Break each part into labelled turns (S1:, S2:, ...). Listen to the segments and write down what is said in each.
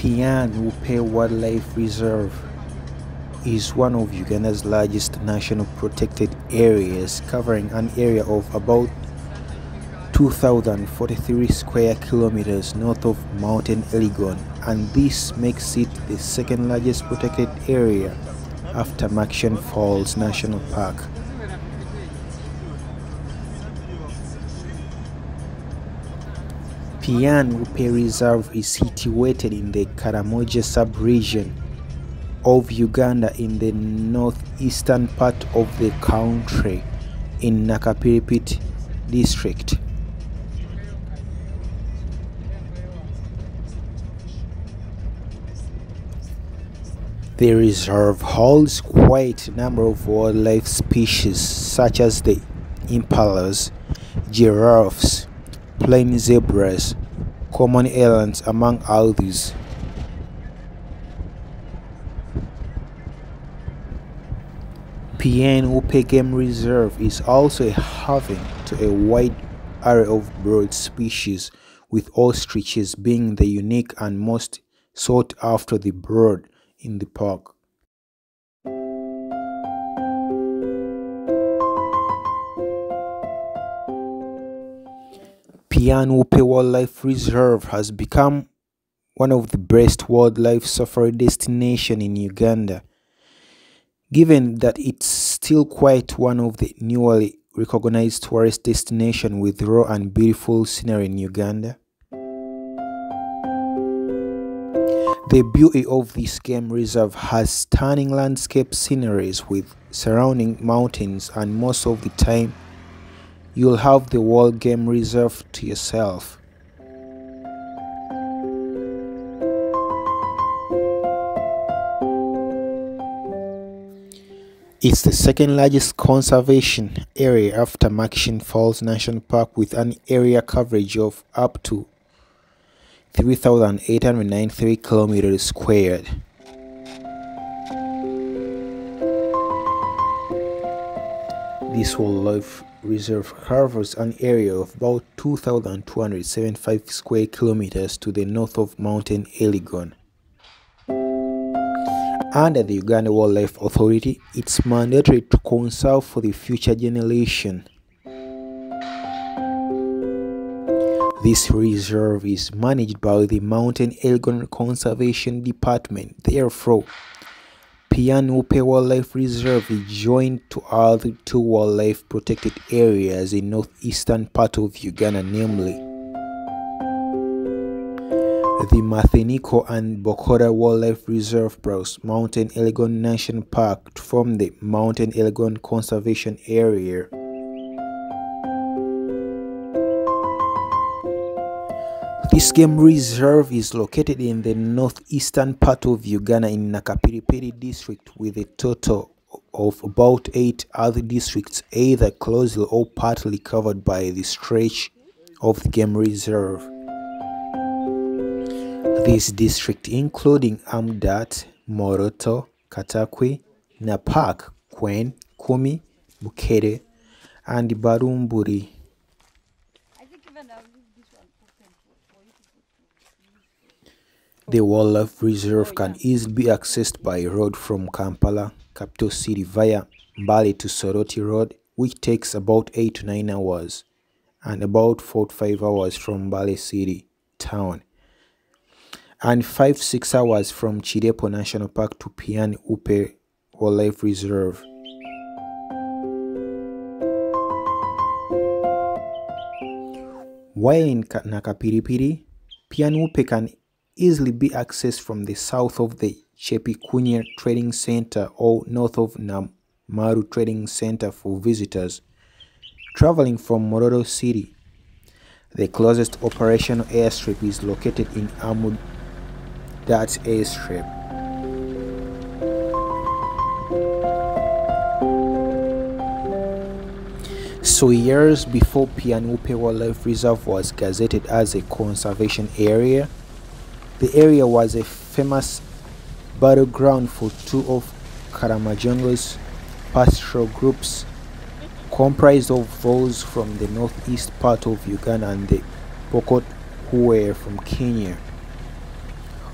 S1: Pian Upe Wildlife Reserve is one of Uganda's largest national protected areas covering an area of about 2043 square kilometers north of Mountain Elgon and this makes it the second largest protected area after Murchison Falls National Park. Pian Upe Reserve is situated in the Karamoja sub-region of Uganda in the northeastern part of the country in Nakapiripirit district. The reserve holds quite a number of wildlife species such as the impalas, giraffes, plain zebras, common elands among others. Pian Upe Game Reserve is also a haven to a wide array of bird species with ostriches being the unique and most sought after the bird in the park. Pian Upe Wildlife Reserve has become one of the best wildlife safari destinations in Uganda, given that it's still quite one of the newly recognized tourist destinations with raw and beautiful scenery in Uganda. The beauty of this game reserve has stunning landscape sceneries with surrounding mountains and most of the time you'll have the whole game reserve to yourself. It's the second largest conservation area after Murchison Falls National Park with an area coverage of up to 3,893 kilometers squared. This wildlife reserve covers an area of about 2,275 square kilometers to the north of Mountain Elgon. Under the Uganda Wildlife Authority, it's mandatory to conserve for the future generation. This reserve is managed by the Mountain Elgon Conservation Department. Therefore, Pian Upe Wildlife Reserve is joined to other two wildlife protected areas in northeastern part of Uganda, namely the Matheniko and Bokora Wildlife Reserve plus Mountain Elgon National Park to form the Mountain Elgon Conservation Area. This game reserve is located in the northeastern part of Uganda in Nakapiripirit district with a total of about 8 other districts either closely or partly covered by the stretch of the game reserve. This district including Amudat, Moroto, Katakwi, Napak, Kween, Kumi, Bukere, and Bulambuli. The wildlife reserve oh, can easily be accessed by road from Kampala, capital city via Mbale to Soroti Road, which takes about 8 to 9 hours, and about 4 to 5 hours from Mbale city town, and 5-6 hours from Kidepo National Park to Pian Upe Wildlife Reserve. While in Nakapiripirit, Pian Upe can easily be accessed from the south of the Chepikunya Trading Center or north of Namaru Trading Center for visitors traveling from Moroto City. The closest operational airstrip is located in Amud. Amudat Airstrip. So years before Pian Upe Wildlife Reserve was gazetted as a conservation area, the area was a famous battleground for two of Karamojango's pastoral groups, comprised of those from the northeast part of Uganda and the Pokot who were from Kenya.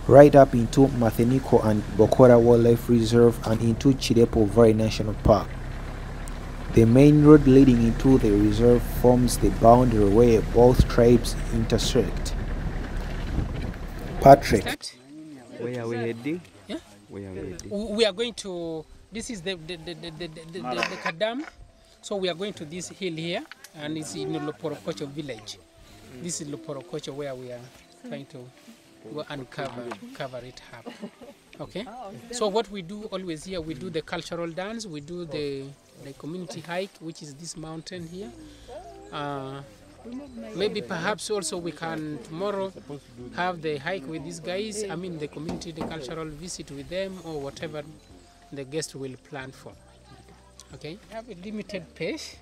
S1: right up into Matheniko and Bokora Wildlife Reserve and into Kidepo Valley National Park. The main road leading into the reserve forms the boundary where both tribes intersect. Patrick.
S2: Where are we heading?
S3: Yeah?
S2: Where are we heading?
S3: We are going to. This is the the the the, the, the, the, the Kadam. So we are going to this hill here, and it's in Loporokocho village. This is Loporokocho where we are trying to go and cover cover it up. Okay. So what we do always here, we do the cultural dance, we do the the community hike, which is this mountain here. Uh, maybe perhaps also we can tomorrow have the hike with these guys i mean the community the cultural visit with them or whatever the guest will plan for. Okay? We have a limited pace.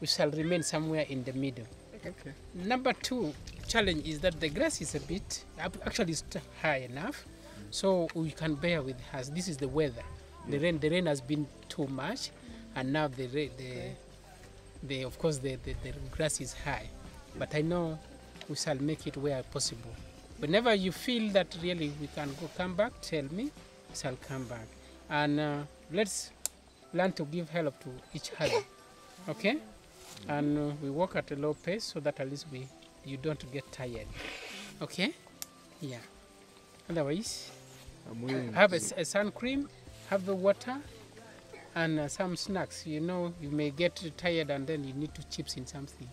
S3: We shall remain somewhere in the middle.
S2: Okay.
S3: number two challenge is that the grass is a bit actually it's high enough so we can bear with us. This is the weather. The rain the rain has been too much and now the the the of course the, the, the grass is high but i know we shall make it where possible whenever you feel that really we can go come back tell me we shall come back and uh, let's learn to give help to each other okay and uh, we walk at a low pace so that at least we you don't get tired okay yeah otherwise
S2: I'm willing.
S3: have a, s- a sun cream, have the water, and uh, some snacks. You know, you may get tired and then you need to chips in something.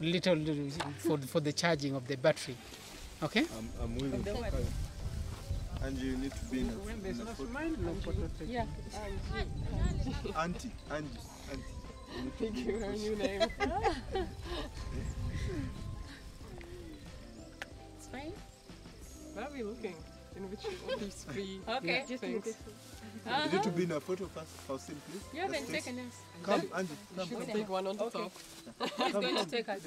S3: Little, little for, for the charging of the battery. Okay?
S4: I'm, I'm willing to. And you need to be in a, in a photo.
S5: Yeah.
S4: Auntie, Angie, Auntie.
S5: Thank you. Her new name.
S6: It's fine.
S5: Where are we looking? In which of these three
S6: Okay.
S5: yeah, things?
S4: You need to be in a photo first. Faustin, please.
S6: You haven't
S4: Just
S6: taken us.
S4: Come, Angie, come,
S5: Should we
S4: come.
S5: take one on the top?
S6: Who's going to take us?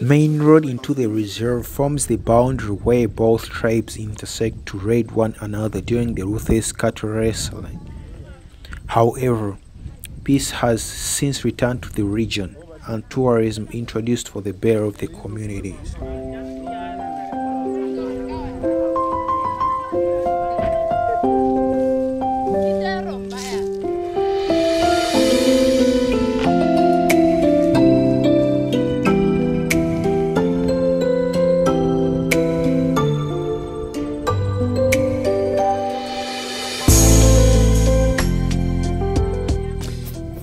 S1: Main road into the reserve forms the boundary where both tribes intersect to raid one another during the ruthless cattle wrestling. However, peace has since returned to the region and tourism introduced for the better of the communities.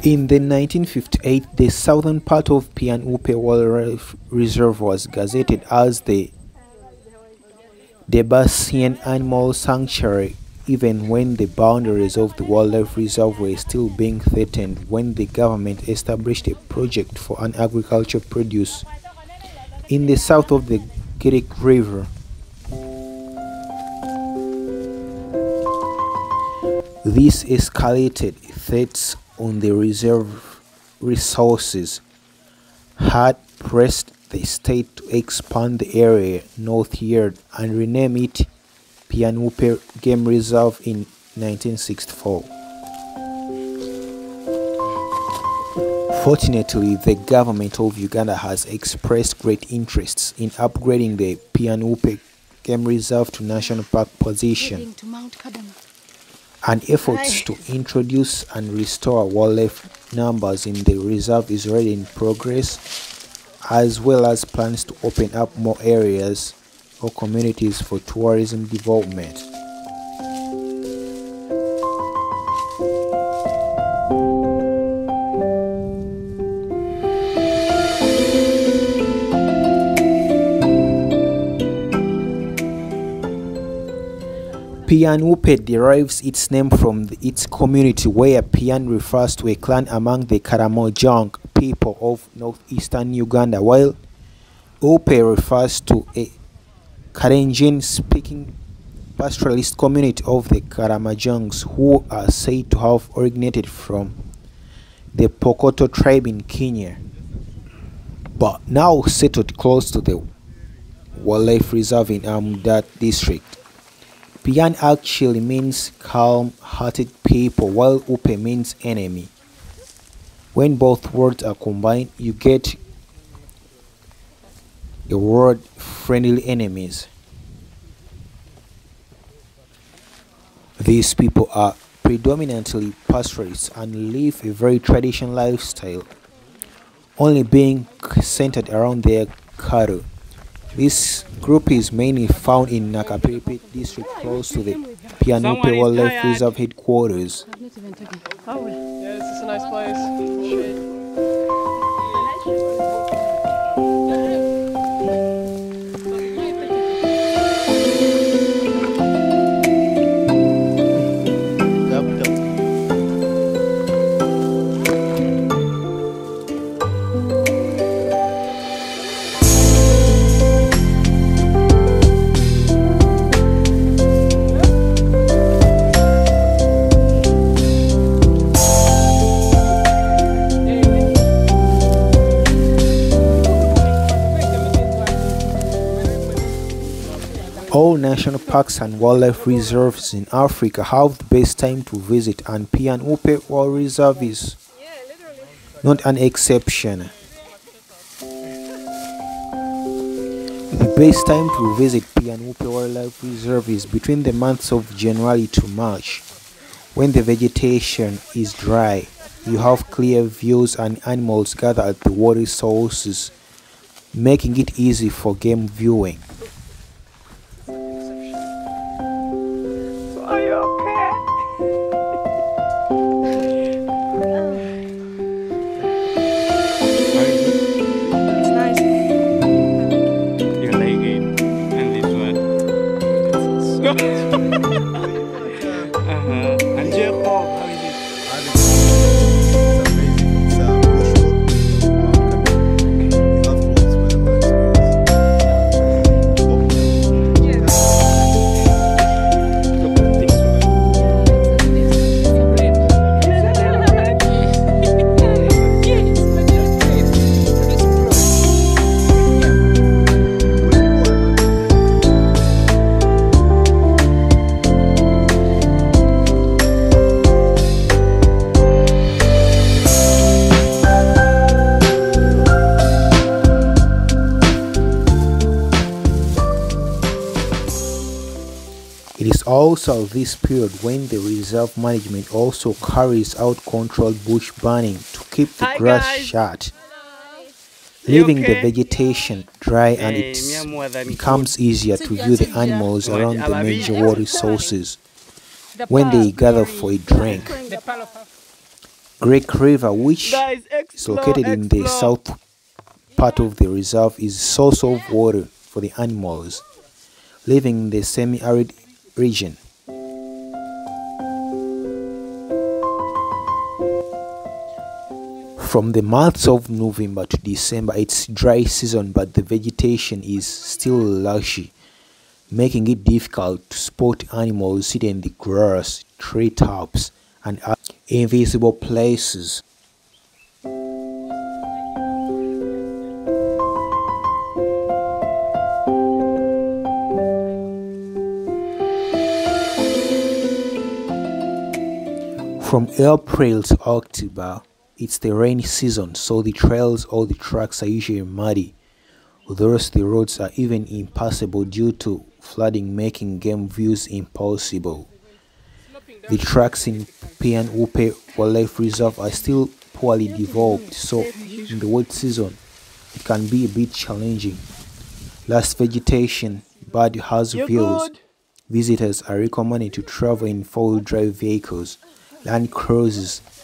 S1: In the 1958, the southern part of Pianupe Wildlife Reserve was gazetted as the Debasien Animal Sanctuary, even when the boundaries of the wildlife reserve were still being threatened when the government established a project for an agriculture produce in the south of the Girik River. This escalated threats on the reserve resources. Had pressed the state to expand the area North northward and rename it Pianupe Game Reserve in 1964. Fortunately, the government of Uganda has expressed great interests in upgrading the Pianupe Game Reserve to national park position
S6: Heading to Mount Kadama.
S1: And efforts to introduce and restore wildlife numbers in the reserve is already in progress, as well as plans to open up more areas or communities for tourism development. Pianupe derives its name from the- its community where Pian refers to a clan among the Karamojong people of northeastern Uganda, while Upe refers to a Kalenjin speaking pastoralist community of the Karamojongs who are said to have originated from the Pokoto tribe in Kenya, but now settled close to the wildlife reserve in Amudat district. Pian actually means calm hearted people, while Upe means enemy. When both words are combined, you get the word friendly enemies. These people are predominantly pastoralists and live a very traditional lifestyle, only being centered around their cattle. This group is mainly found in Nakapiripi district close to the Pianupe Wildlife Reserve headquarters.
S5: Oh, yeah, this is a nice place.
S1: National parks and wildlife reserves in Africa have the best time to visit, and Pian Upe Wild Reserve is not an exception. The best time to visit Pian Upe Wildlife Reserve is between the months of January to March, when the vegetation is dry. You have clear views and animals gather at the water sources, making it easy for game viewing.
S4: Also
S1: this period when the reserve management also carries out controlled bush burning to keep the
S2: Hi,
S1: grass
S2: guys.
S1: shut,
S2: You
S1: leaving the vegetation dry and it
S2: me am more than
S1: becomes easier to view the animals around the major water sources when they gather for a drink.
S3: The Pearl of Africa.
S1: Great River, which
S2: Guys,
S1: is located in the south part of the reserve, is a source of water for the animals living in the semi-arid region. From the months of November to December, it's dry season, but the vegetation is still lushy, making it difficult to spot animals sitting in the grass, tree tops, and other invisible places. From April to October, it's the rainy season, so the trails or the tracks are usually muddy. Thus, the roads are even impassable due to flooding, making game views impossible. The tracks in Pian Upe Wildlife Reserve are still poorly developed, so in the wet season, it can be a bit challenging. Last vegetation, bad
S2: You're
S1: views. Visitors are recommended to travel in four-wheel drive vehicles, land cruises,
S5: Engage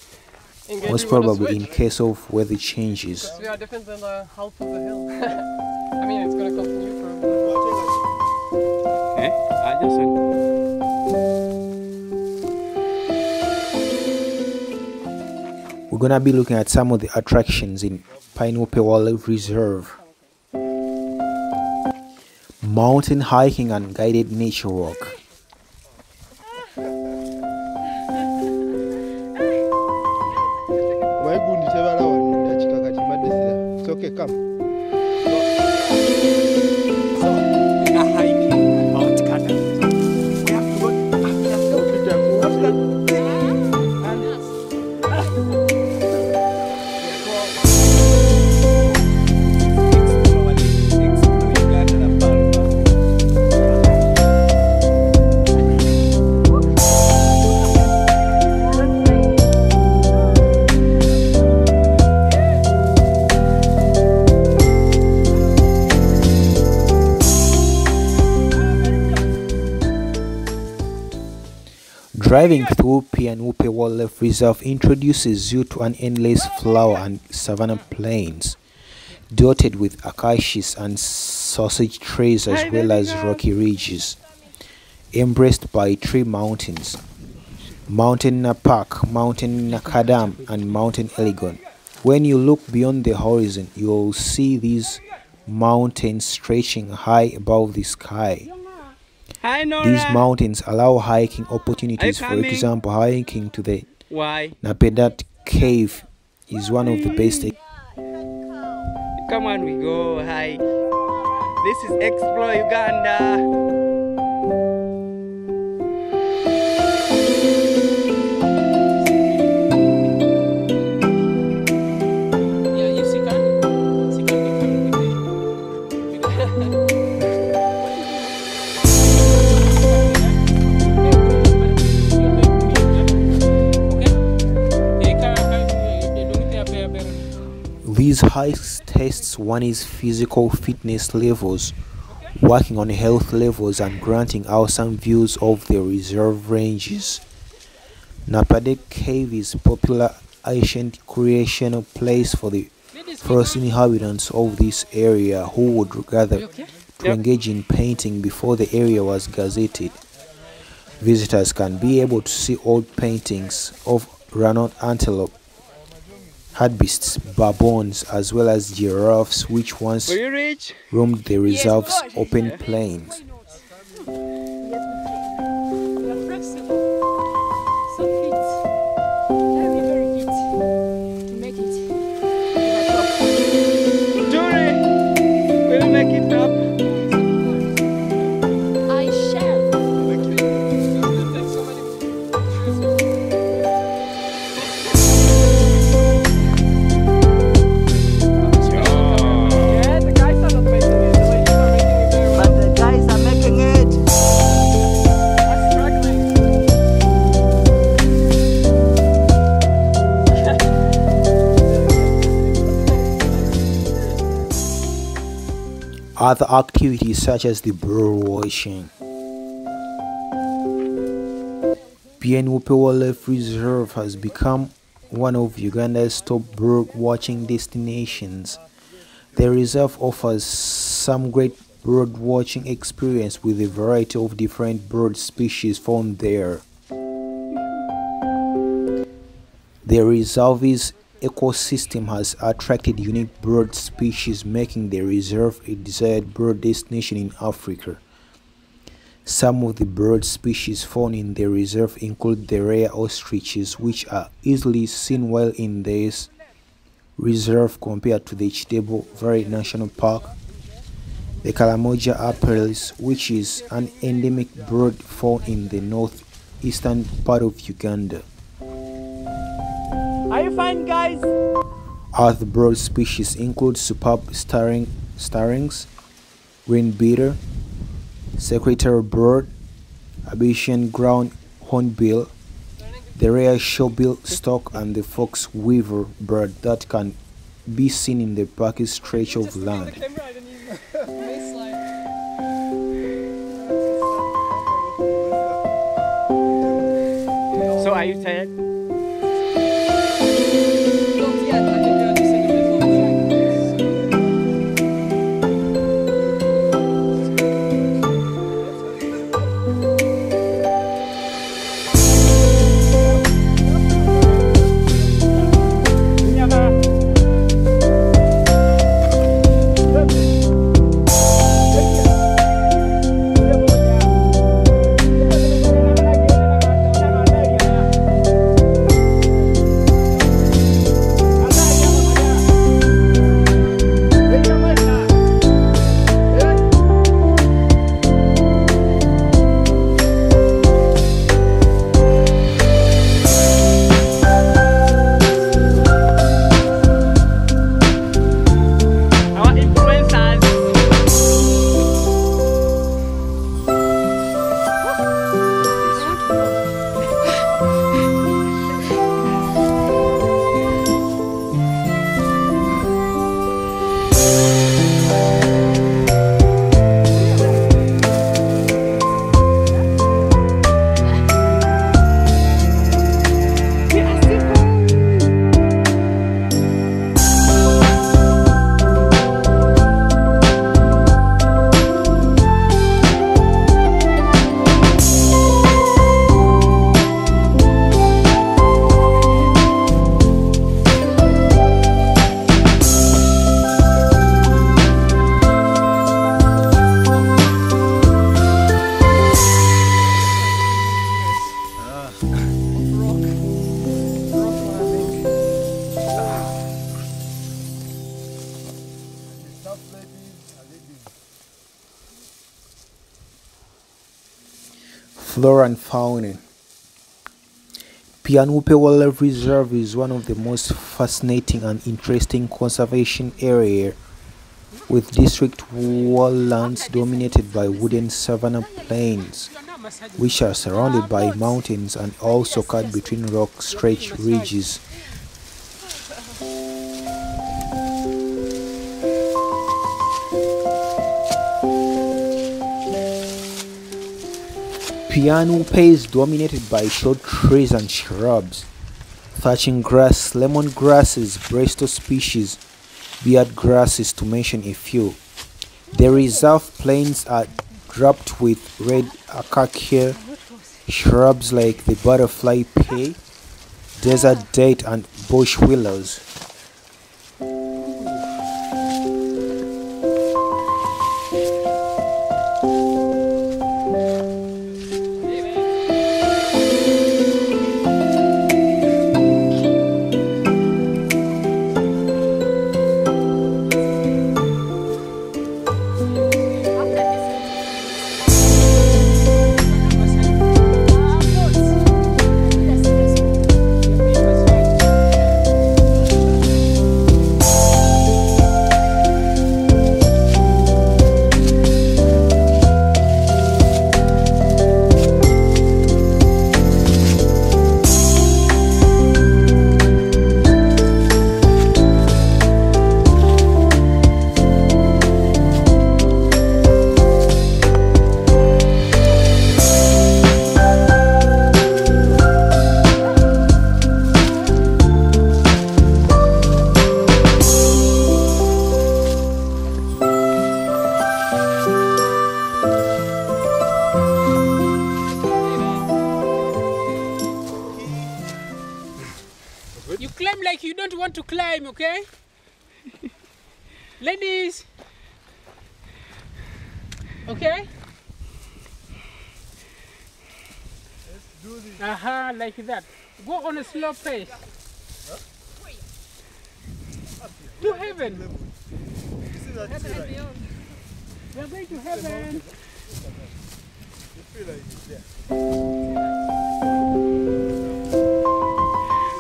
S1: most probably in case of weather changes.
S5: We are different than the half of the hill. I mean, it's gonna come from you probably.
S2: Eh? I just went.
S1: We're gonna be looking at some of the attractions in Pian Upe Wildlife Reserve. Mountain hiking and guided nature walk. Reserve introduces you to an endless flower and savanna plains, dotted with acacias and sausage trees as well as rocky ridges, embraced by three mountains, Mountain Napak, Mountain Nakadam and Mountain Elgon. When you look beyond the horizon, you'll see these mountains stretching high above the sky. These mountains allow hiking opportunities. For example, hiking to the
S2: Why?
S1: Napedat cave is one of the best.
S2: Come on, we go. Hi. This is Explore Uganda.
S1: These hikes tests one is physical fitness levels, working on health levels and granting awesome views of the reserve ranges. Napedet Cave is a popular ancient recreational place for the first inhabitants of this area who would gather to engage in painting before the area was gazetted. Visitors can be able to see old paintings of roan antelope, hartebeests, baboons, as well as giraffes, which once
S2: Will you reach?
S1: roamed the reserve's open plains. Other activities such as the bird watching. Wildlife Reserve has become one of Uganda's top bird watching destinations. The reserve offers some great bird watching experience with a variety of different bird species found there. The reserve's ecosystem has attracted unique bird species, making the reserve a desired bird destination in Africa. Some of the bird species found in the reserve include the rare ostriches, which are easily seen while in this reserve compared to the Kidepo Valley National Park. The Karamoja apalis, which is an endemic bird found in the northeastern part of Uganda.
S2: Are guys?
S1: Other bird species include superb starling, starlings, green beater, secretary bird, Abyssinian ground hornbill, the rare shoebill stork, and the fox weaver bird that can be seen in the park's stretch of land.
S2: So are you tired?
S1: Pianupe Wildlife Reserve is one of the most fascinating and interesting conservation area with district wildlands dominated by wooded savanna plains which are surrounded by mountains and also cut between rock stretched ridges. Pianupe is dominated by short trees and shrubs, thatching grass, lemon grasses, Bristol species, beard grasses to mention a few. The reserve plains are draped with red acacia shrubs like the butterfly pea, desert date and bush willows.
S3: Like that. Go on a slow pace. To heaven. We are going to heaven.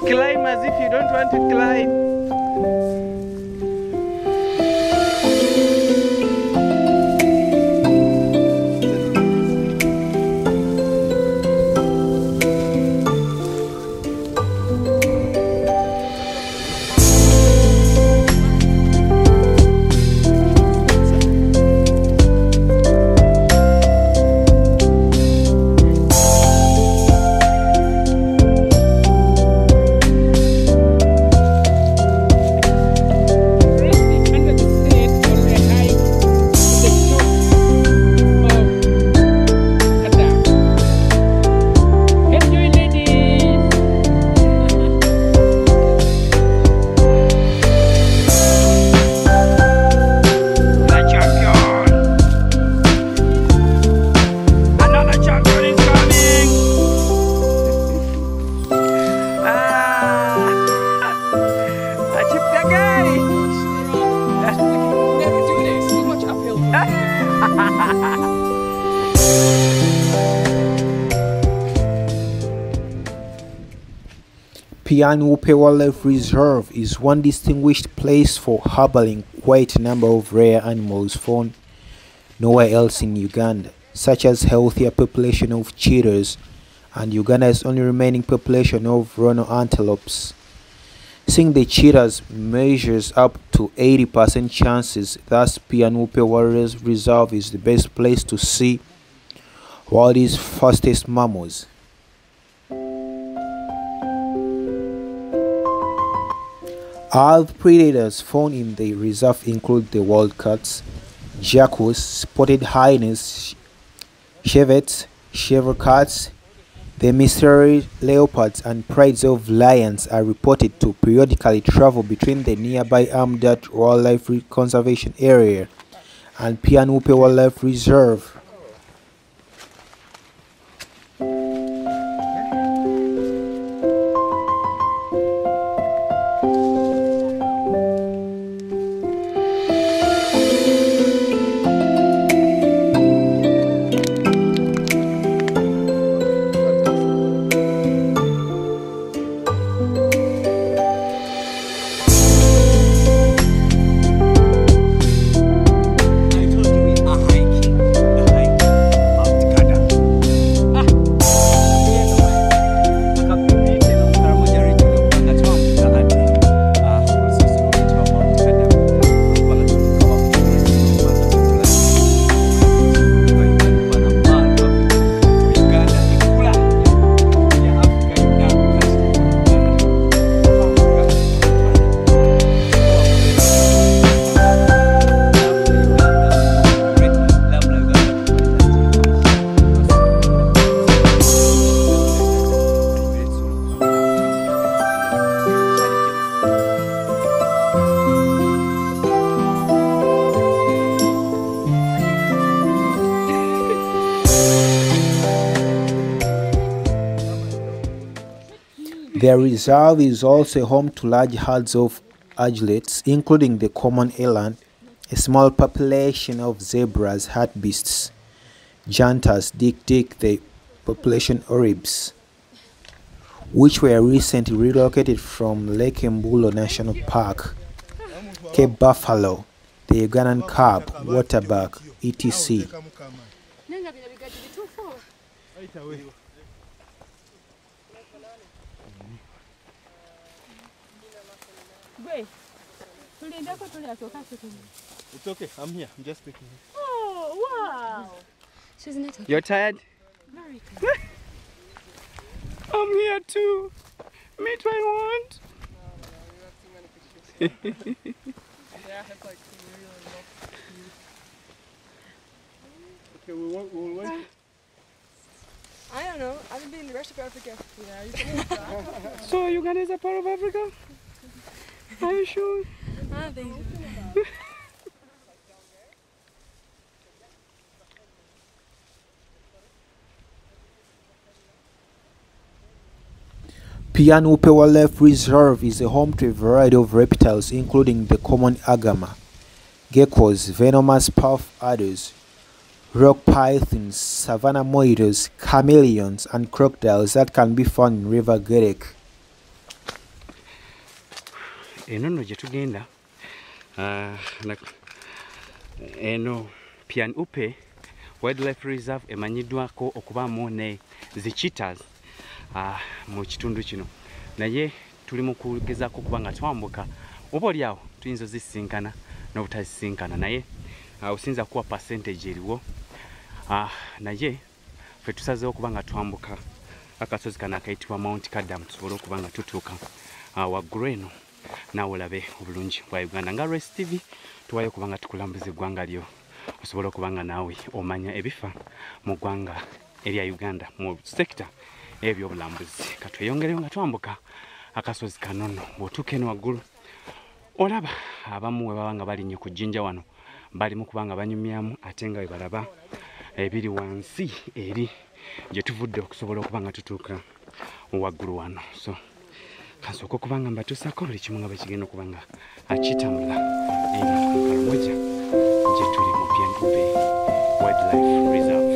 S2: Climb as if you don't want to climb.
S1: Pianupe Wildlife Reserve is one distinguished place for harboring quite a number of rare animals found nowhere else in Uganda, such as healthier population of cheetahs and Uganda's only remaining population of roan antelopes. Seeing the cheetahs measures up to 80% chances, thus Pianupe Wildlife Reserve is the best place to see world's fastest mammals. Other predators found in the reserve include the wildcats, jackals, spotted hyenas, chevets, shepherd cats. The mystery leopards and prides of lions are reported to periodically travel between the nearby Amudat Wildlife Conservation Area and Pianupe Wildlife Reserve. The reserve is also home to large herds of ungulates, including the common eland, a small population of zebras, hartebeests, jantas, dik-dik, the population oribs, which were recently relocated from Lake Mburo National Park, Cape Buffalo, the Ugandan carp, waterbuck, etc.
S4: It's okay. I'm here. I'm just taking it.
S6: Oh, wow. She's not
S2: You're tired?
S6: very good.
S2: I'm here too. Meet what I want.
S4: Okay, we'll, wait- we'll wait.
S5: I don't know. I haven't been in the rest of Africa. Yeah, you
S2: So Uganda is a part of Africa? Are you sure?
S5: I think.
S1: Wildlife Reserve is a home to a variety of reptiles including the common agama, geckos, venomous puff adders, rock pythons, savanna monitors, chameleons, and crocodiles that can be found in River
S2: na- eno pian upe wildlife reserve emanyiddwako okubaamu ne zichitas ah, mu kitundu kino. Naye tuli mu kugezaako okuba nga twambuka oba oli awo tuyinza ozisinkana n'obutazisinkana naye ah, osinza kuwa percentage eriwo. Ah, naye fe tusazeewo okuba nga twambuka akasozi kano akayitibwa mount kadam tusobole okuba nga tutuuka ah, waggulu eno naawe olabe obulungi. Bwa uganda nga res tv tuwayo okuba nga tukulambuza eggwanga lyo. Osobole okuba nga naawe omanya ebifa mu ggwanga erya uganda mu sekita ebyobulambuzi. Katweyongereyo nga twambuka akasozi kano nno bw'otuuka eno waggulu olaba abamu we baba nga balinnye ku jjinja wano balimu kuba nga banyumyamu ate nga we balaba ebiri wansi eri gye tuvudde okusobola okuba nga tutuuka waggulu wano. So kansooka okubanga mbatuusako buli kimu nga bwe kigenda akitambula eno mu kalamoja gye tuli mu pyentupe wildlife reserve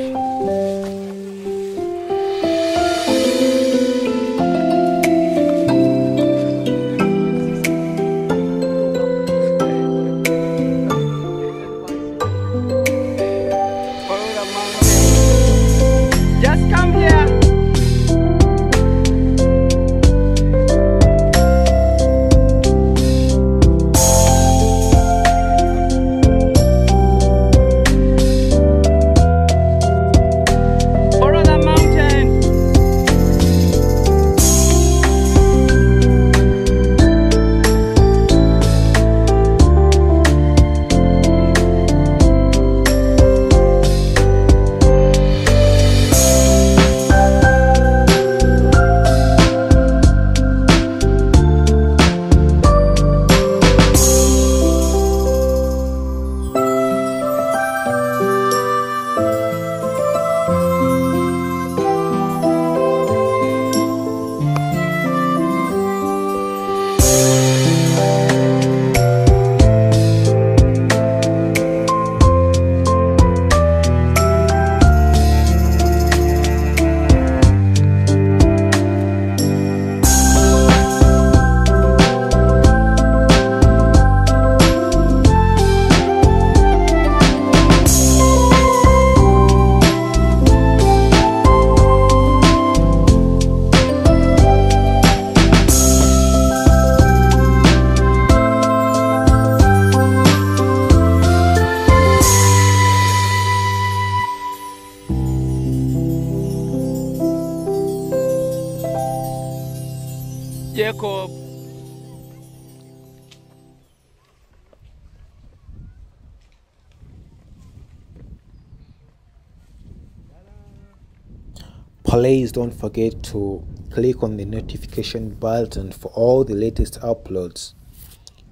S1: Please don't forget to click on the notification button for all the latest uploads.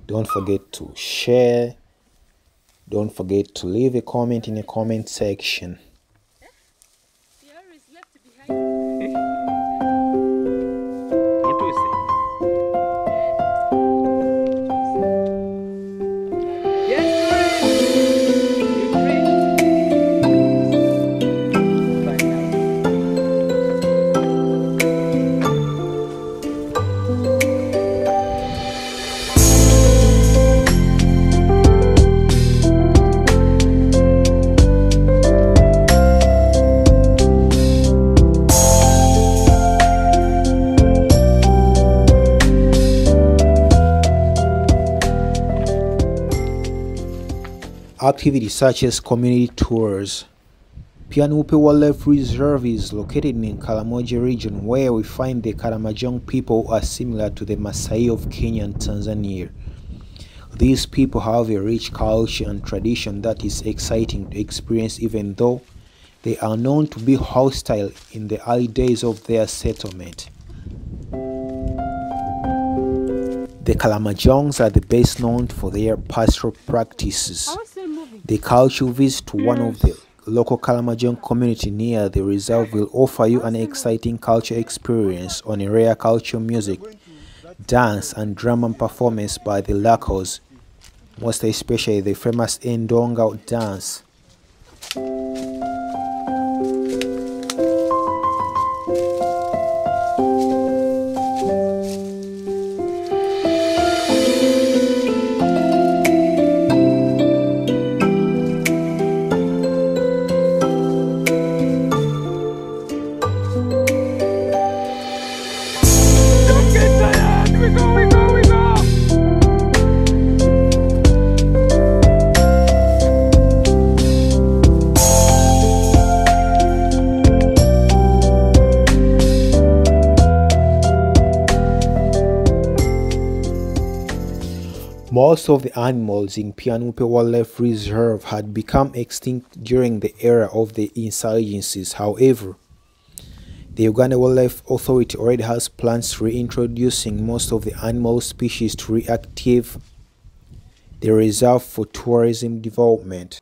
S1: Don't forget to share. Don't forget to leave a comment in the comment section. Activities such as community tours. Pian Upe Wildlife Reserve is located in Karamoja region where we find the Karamojong people are similar to the Maasai of Kenya and Tanzania. These people have a rich culture and tradition that is exciting to experience even though they are known to be hostile in the early days of their settlement. The Karamojongs are the best known for their pastoral practices. The cultural visit to one of the local Karamojong community near the reserve will offer you an exciting culture experience on a rare cultural music, dance and drama performance by the Lakos, most especially the famous Ndonga dance. Most of the animals in Pian Upe Wildlife Reserve had become extinct during the era of the insurgencies. However, the Uganda Wildlife Authority already has plans reintroducing most of the animal species to reactive the reserve for tourism development.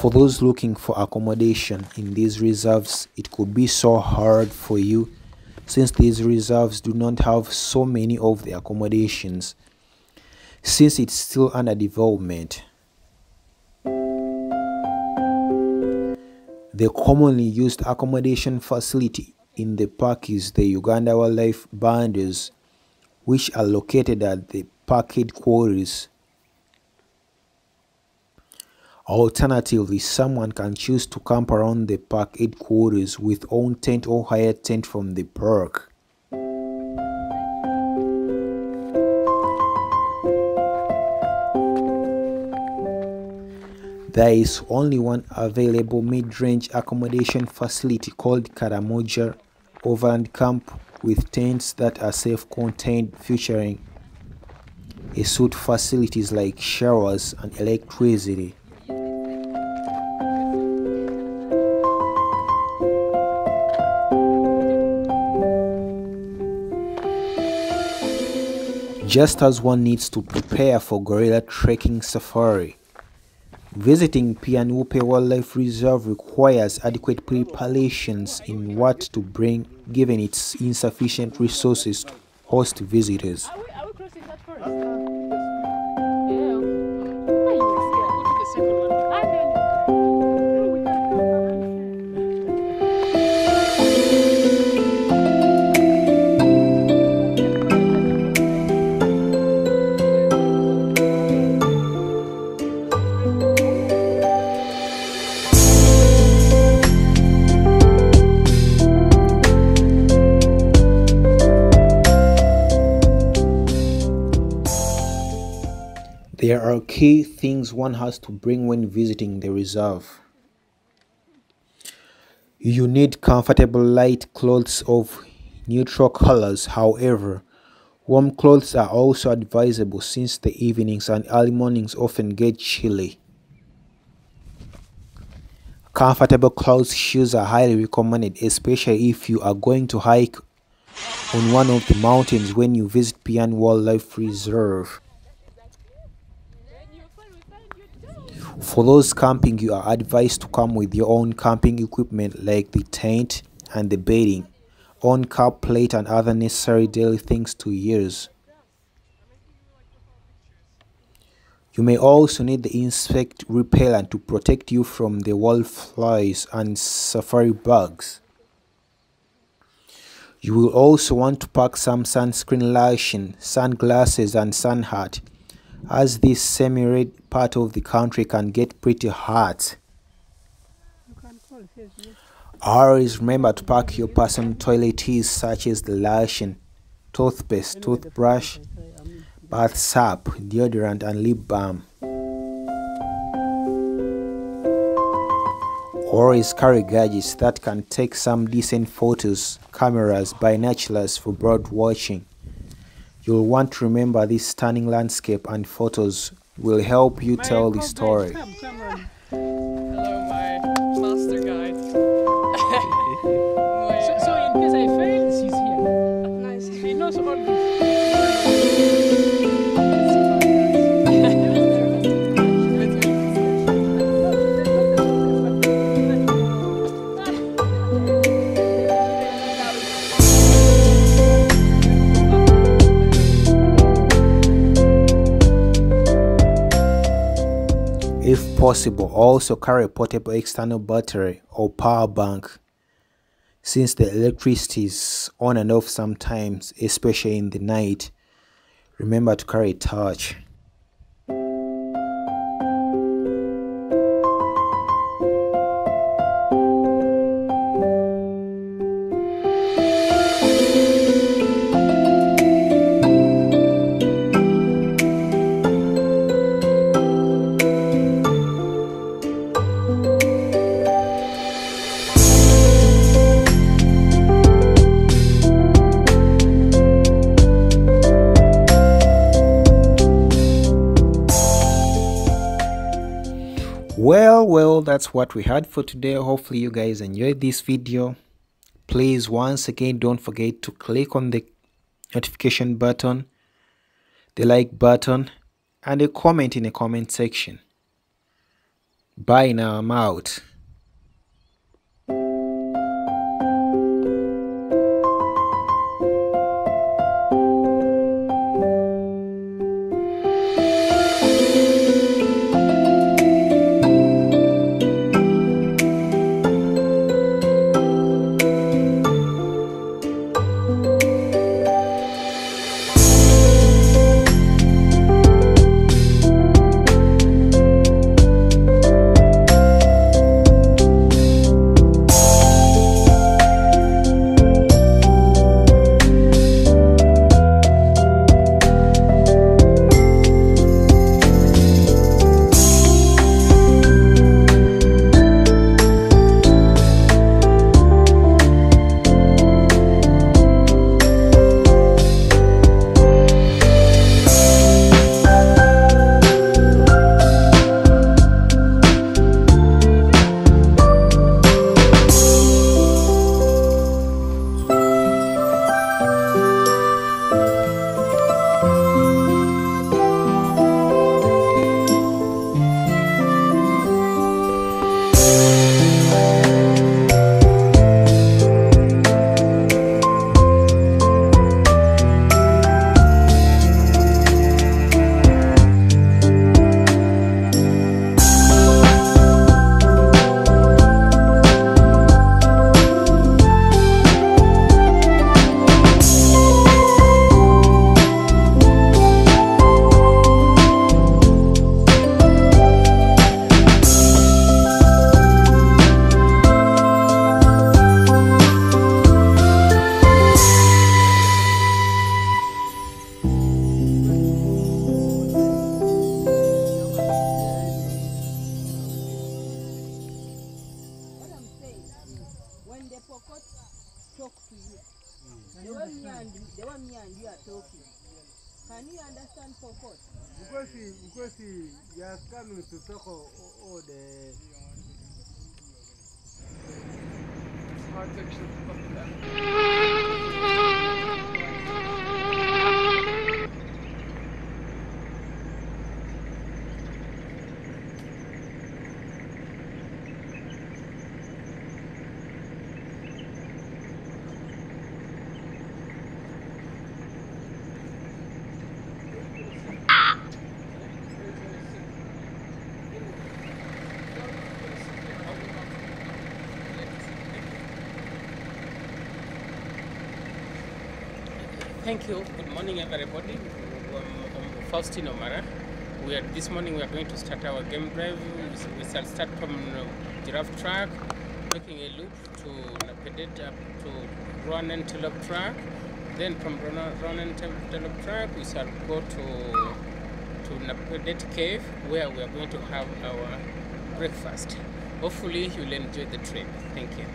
S1: For those looking for accommodation in these reserves, it could be so hard for you since these reserves do not have so many of the accommodations since it's still under development. The commonly used accommodation facility in the park is the Uganda Wildlife Bandas, which are located at the park headquarters. Alternatively, someone can choose to camp around the park headquarters with own tent or hire tent from the park. There is only one available mid-range accommodation facility called Karamoja Overland Camp with tents that are self-contained featuring a suite facilities like showers and electricity. Just as one needs to prepare for gorilla trekking safari, visiting Pian Upe Wildlife Reserve requires adequate preparations in what to bring given its insufficient resources to host visitors. There are key things one has to bring when visiting the reserve. You need comfortable light clothes of neutral colors. However, warm clothes are also advisable since the evenings and early mornings often get chilly. Comfortable clothes shoes are highly recommended, especially if you are going to hike on one of the mountains when you visit Pian Wildlife Reserve. For those camping, you are advised to come with your own camping equipment like the tent and the bedding, own cup plate, and other necessary daily things to use. You may also need the insect repellent to protect you from the wall flies and safari bugs. You will also want to pack some sunscreen lotion, sunglasses and sun hat as this semi-arid part of the country can get pretty hot. Always remember to pack your personal toiletries such as the lotion, toothpaste, toothbrush, bath soap, deodorant and lip balm. Always carry gadgets that can take some decent photos, cameras, binoculars for bird watching. You'll want to remember this stunning landscape and photos will help you tell the story.
S5: Hello, my master guide.
S3: So, so in case I fail, she's here.
S5: Nice.
S3: She knows all
S1: possible, also carry a portable external battery or power bank since the electricity is on and off sometimes, especially in the night. Remember to carry a torch. Well well that's what we had for today. Hopefully you guys enjoyed this video. Please once again don't forget to click on the notification button the like button and a comment in the comment section. Bye now i'm out
S3: Thank you. Good morning, everybody. I'm Omara. We are, this morning we are going to start our game drive. We- shall start from uh, Giraffe Track, making a loop to Napedet up to Roan Antelope Track. Then from Roan Antelope Track, we shall go to to Napedet Cave, where we are going to have our breakfast. Hopefully, you'll enjoy the trip. Thank you.